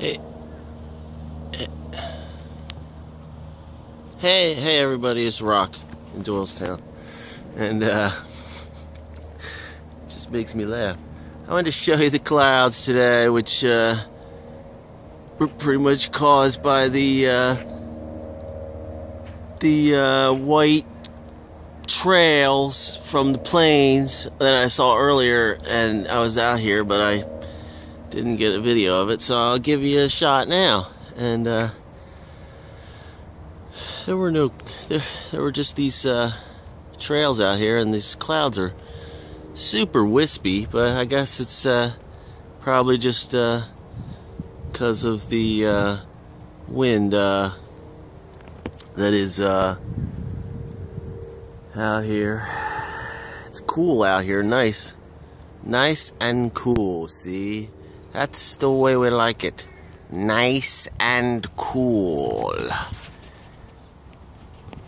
Hey, hey, hey, everybody! It's Rock in Doylestown, and uh, just makes me laugh. I wanted to show you the clouds today, which uh, were pretty much caused by the uh, the uh, white trails from the planes that I saw earlier, and I was out here, but I didn't get a video of it, so I'll give you a shot now. And uh, there were no, there, there were just these uh, trails out here, and these clouds are super wispy. But I guess it's uh, probably just because uh, of the uh, wind uh, that is out here. It's cool out here, nice, nice and cool. See. That's the way we like it. Nice and cool.